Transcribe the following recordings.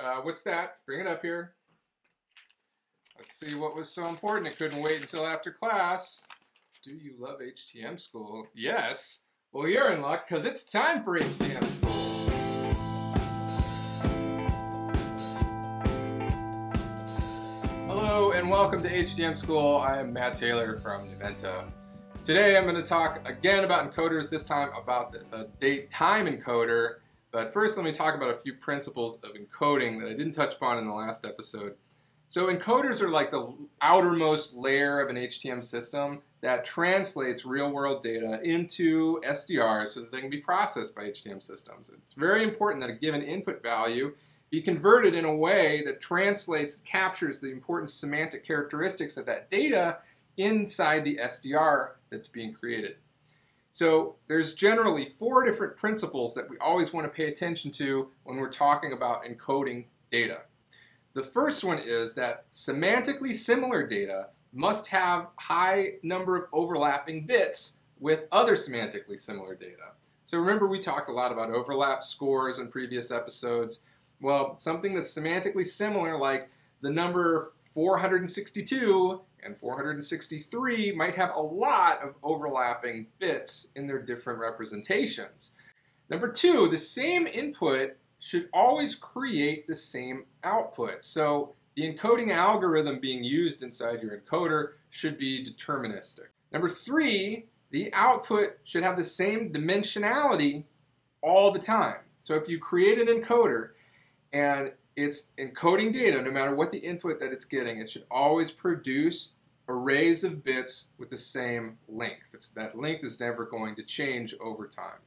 Uh, what's that? Bring it up here. Let's see what was so important. It couldn't wait until after class. Do you love HTM school? Yes. Well, you're in luck because it's time for HTM school. Hello and welcome to HTM school. I am Matt Taylor from Numenta. Today I'm going to talk again about encoders, this time about the, the date time encoder. But first let me talk about a few principles of encoding that I didn't touch upon in the last episode. So encoders are like the outermost layer of an HTM system that translates real-world data into SDRs so that they can be processed by HTM systems. It's very important that a given input value be converted in a way that translates and captures the important semantic characteristics of that data inside the SDR that's being created. So there's generally four different principles that we always want to pay attention to when we're talking about encoding data. The first one is that semantically similar data must have high number of overlapping bits with other semantically similar data. So remember we talked a lot about overlap scores in previous episodes. Well, something that's semantically similar like the number 462 and 463 might have a lot of overlapping bits in their different representations. Number two, the same input should always create the same output. So the encoding algorithm being used inside your encoder should be deterministic. Number three, the output should have the same dimensionality all the time. So if you create an encoder and it's encoding data, no matter what the input that it's getting, it should always produce arrays of bits with the same length. It's, that length is never going to change over time.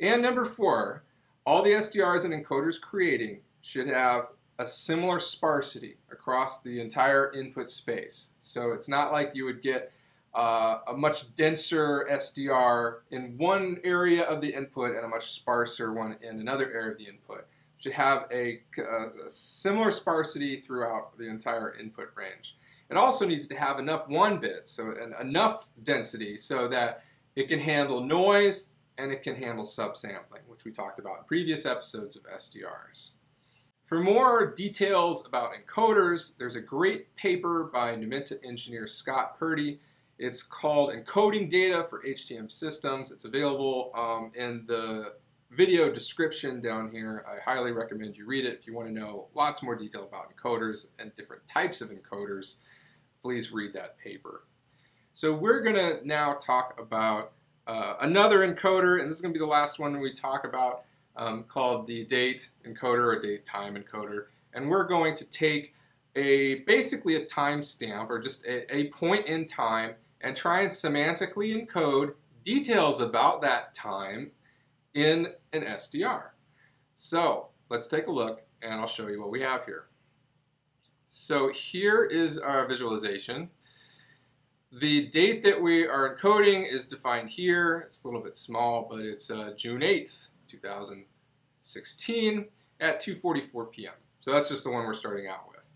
And number four, all the SDRs and encoders creating should have a similar sparsity across the entire input space. So it's not like you would get uh, a much denser SDR in one area of the input and a much sparser one in another area of the input. Should have a, a similar sparsity throughout the entire input range. It also needs to have enough one bits, so enough density so that it can handle noise, and it can handle subsampling, which we talked about in previous episodes of SDRs. For more details about encoders, there's a great paper by Numenta engineer Scott Purdy. It's called Encoding Data for HTM Systems. It's available um, in the video description down here. I highly recommend you read it. If you want to know lots more detail about encoders and different types of encoders, please read that paper. So we're going to now talk about uh, another encoder, and this is going to be the last one we talk about, um, called the date encoder or date time encoder. And we're going to take a basically a timestamp or just a, a point in time and try and semantically encode details about that time in an SDR. So let's take a look and I'll show you what we have here. So here is our visualization. The date that we are encoding is defined here. It's a little bit small, but it's uh, June 8th, 2016 at 2.44 p.m. So that's just the one we're starting out with.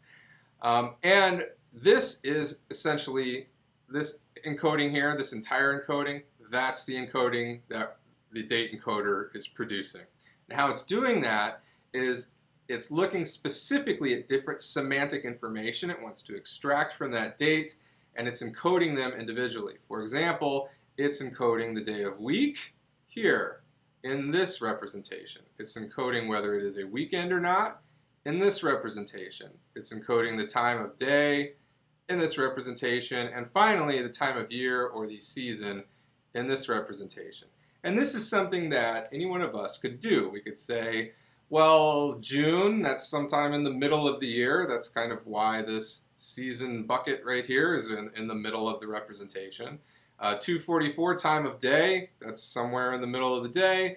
Um, and this is essentially this encoding here, this entire encoding, that's the encoding that the date encoder is producing. And how it's doing that is it's looking specifically at different semantic information it wants to extract from that date and it's encoding them individually. For example, it's encoding the day of week here in this representation. It's encoding whether it is a weekend or not in this representation. It's encoding the time of day in this representation, and finally the time of year or the season in this representation. And this is something that any one of us could do. We could say, well, June, that's sometime in the middle of the year. That's kind of why this season bucket right here is in, in the middle of the representation. Uh, 244 time of day, that's somewhere in the middle of the day.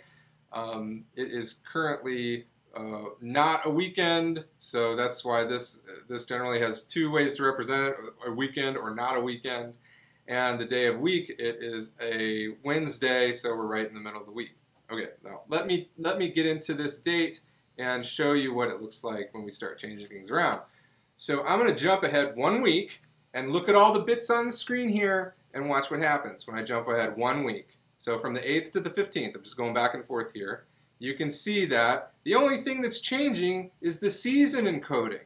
Um, it is currently uh, not a weekend, so that's why this, this generally has two ways to represent it, a weekend or not a weekend. And the day of week, it is a Wednesday, so we're right in the middle of the week. Okay, now let me, let me get into this date and show you what it looks like when we start changing things around. So I'm going to jump ahead one week and look at all the bits on the screen here and watch what happens when I jump ahead one week. So from the 8th to the 15th, I'm just going back and forth here. you can see that the only thing that's changing is the season encoding.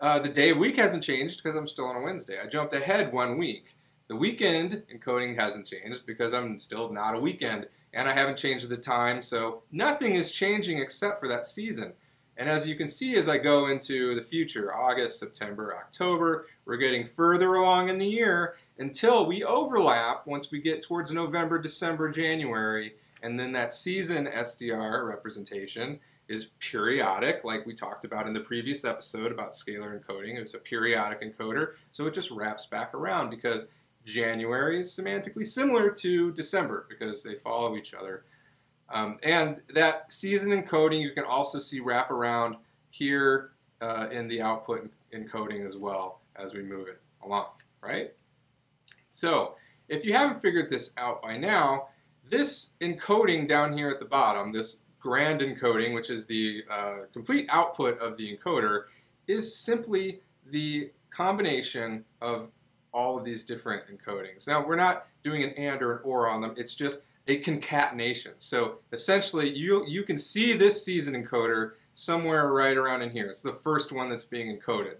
Uh, the day of week hasn't changed because I'm still on a Wednesday. I jumped ahead one week. The weekend encoding hasn't changed because I'm still not a weekend and I haven't changed the time, so nothing is changing except for that season. And as you can see as I go into the future, August, September, October, we're getting further along in the year until we overlap once we get towards November, December, January, and then that season SDR representation is periodic, like we talked about in the previous episode about scalar encoding. It's a periodic encoder, so it just wraps back around because January is semantically similar to December because they follow each other. Um, and that season encoding you can also see wrap around here uh, in the output encoding as well as we move it along, right? So if you haven't figured this out by now, this encoding down here at the bottom, this grand encoding, which is the uh, complete output of the encoder, is simply the combination of all of these different encodings. Now, we're not doing an and or an or on them. It's just a concatenation. So essentially, you, you can see this season encoder somewhere right around in here. It's the first one that's being encoded.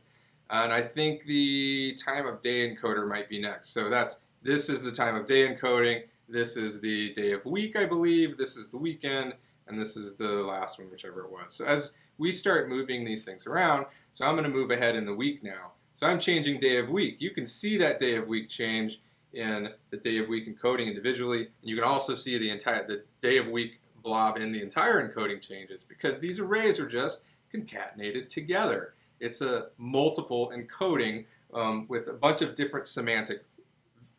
And I think the time of day encoder might be next. So that's this is the time of day encoding. This is the day of week, I believe. This is the weekend. And this is the last one, whichever it was. So as we start moving these things around, so I'm going to move ahead in the week now. So I'm changing day of week. You can see that day of week change in the day of week encoding individually. And you can also see the entire the day of week blob in the entire encoding changes because these arrays are just concatenated together. It's a multiple encoding um, with a bunch of different semantic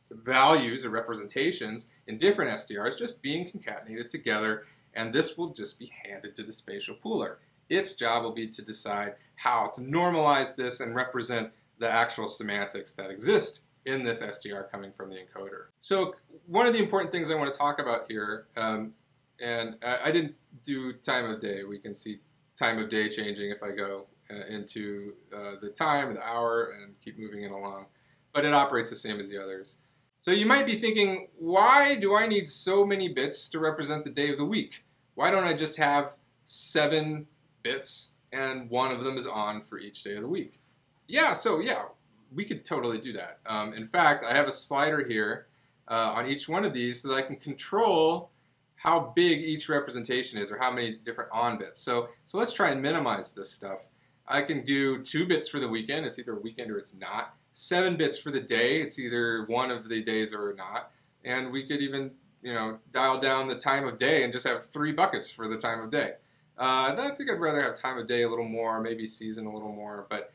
values or representations in different SDRs just being concatenated together and this will just be handed to the spatial pooler. Its job will be to decide how to normalize this and represent the actual semantics that exist in this SDR coming from the encoder. So one of the important things I want to talk about here, um, and I, I, didn't do time of day. We can see time of day changing if I go uh, into uh, the time, the hour, and keep moving it along. But it operates the same as the others. So you might be thinking, why do I need so many bits to represent the day of the week? Why don't I just have seven bits and one of them is on for each day of the week? Yeah, so yeah, we could totally do that. Um, in fact, I have a slider here uh, on each one of these so that I can control how big each representation is or how many different on bits. So, so let's try and minimize this stuff. I can do two bits for the weekend, it's either weekend or it's not. Seven bits for the day, it's either one of the days or not. And we could even, you know, dial down the time of day and just have three buckets for the time of day. Uh, I think I'd rather have time of day a little more, maybe season a little more, but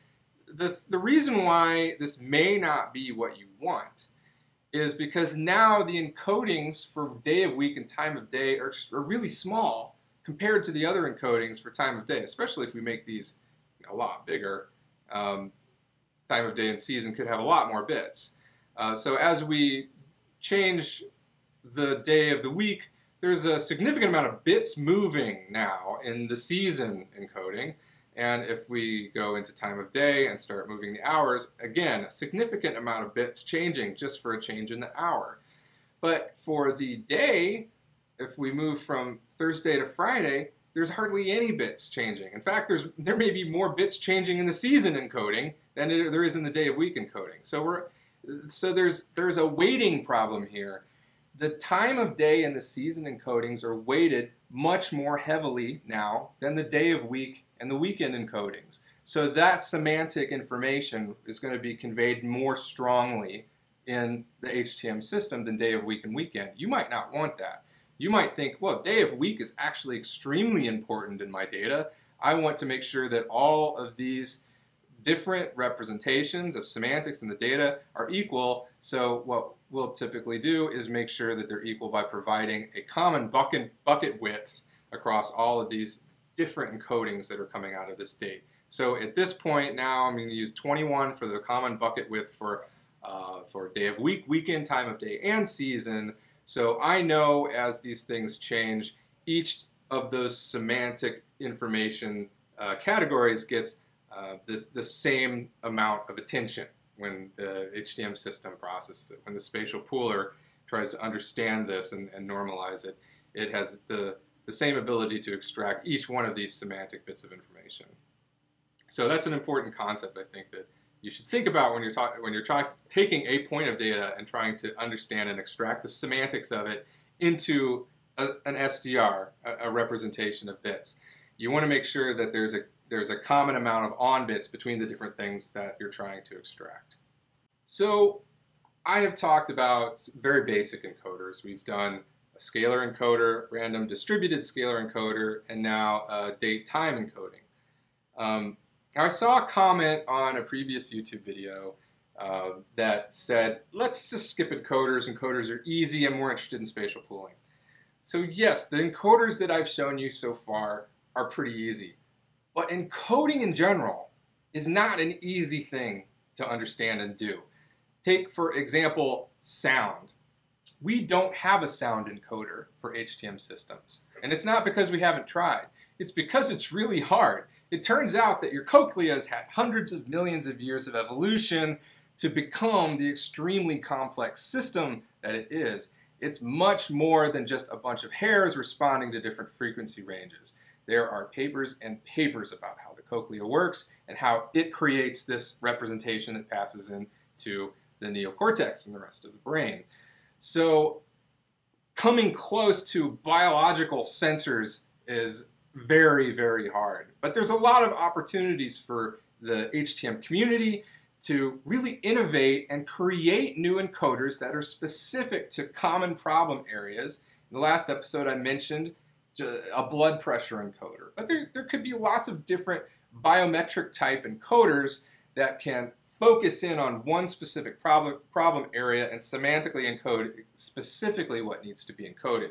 the, the reason why this may not be what you want is because now the encodings for day of week and time of day are, are really small compared to the other encodings for time of day, especially if we make these a lot bigger. Um, time of day and season could have a lot more bits. Uh, so as we change the day of the week, there's a significant amount of bits moving now in the season encoding. And if we go into time of day and start moving the hours, again, a significant amount of bits changing just for a change in the hour. But for the day, if we move from Thursday to Friday, there's hardly any bits changing. In fact, there's there may be more bits changing in the season encoding than there is in the day of week encoding. So we're so there's there's a weighting problem here. The time of day and the season encodings are weighted much more heavily now than the day of week and the weekend encodings. So that semantic information is going to be conveyed more strongly in the HTM system than day of week and weekend. You might not want that. You might think, well, day of week is actually extremely important in my data. I want to make sure that all of these different representations of semantics in the data are equal. So what we'll typically do is make sure that they're equal by providing a common bucket, bucket width across all of these different encodings that are coming out of this date. So at this point now, I'm going to use 21 for the common bucket width for, uh, for day of week, weekend, time of day, and season. So I know as these things change, each of those semantic information uh, categories gets uh, this the same amount of attention when the HTM system processes it. When the spatial pooler tries to understand this and, and normalize it, it has the the same ability to extract each one of these semantic bits of information. So that's an important concept, I think, that you should think about when you're talking when you're taking a point of data and trying to understand and extract the semantics of it into a, an SDR, a, a representation of bits. You want to make sure that there's a there's a common amount of on bits between the different things that you're trying to extract. So I have talked about very basic encoders. We've done a scalar encoder, random distributed scalar encoder, and now date time encoding. Um, I saw a comment on a previous YouTube video uh, that said, let's just skip encoders. Encoders are easy. I'm more interested in spatial pooling. So yes, the encoders that I've shown you so far are pretty easy. But encoding in general is not an easy thing to understand and do. Take, for example, sound. We don't have a sound encoder for HTM systems. And it's not because we haven't tried. It's because it's really hard. It turns out that your cochlea has had hundreds of millions of years of evolution to become the extremely complex system that it is. It's much more than just a bunch of hairs responding to different frequency ranges. There are papers and papers about how the cochlea works and how it creates this representation that passes into the neocortex and the rest of the brain. So coming close to biological sensors is very, very hard. But there's a lot of opportunities for the HTM community to really innovate and create new encoders that are specific to common problem areas. In the last episode, I mentioned a blood pressure encoder, but there, there could be lots of different biometric type encoders that can focus in on one specific problem, problem area and semantically encode specifically what needs to be encoded.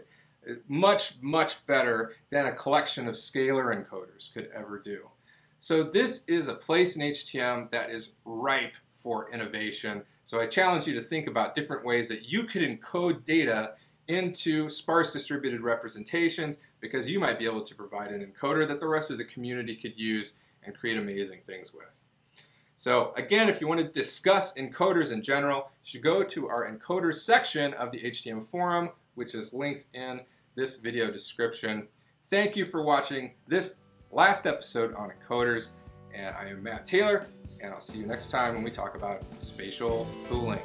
Uh, much, much better than a collection of scalar encoders could ever do. So this is a place in HTM that is ripe for innovation. So I challenge you to think about different ways that you could encode data into sparse distributed representations because you might be able to provide an encoder that the rest of the community could use and create amazing things with. So again, if you want to discuss encoders in general, you should go to our encoders section of the HTM forum, which is linked in this video description. Thank you for watching this last episode on encoders, and I am Matt Taylor, and I'll see you next time when we talk about spatial pooling.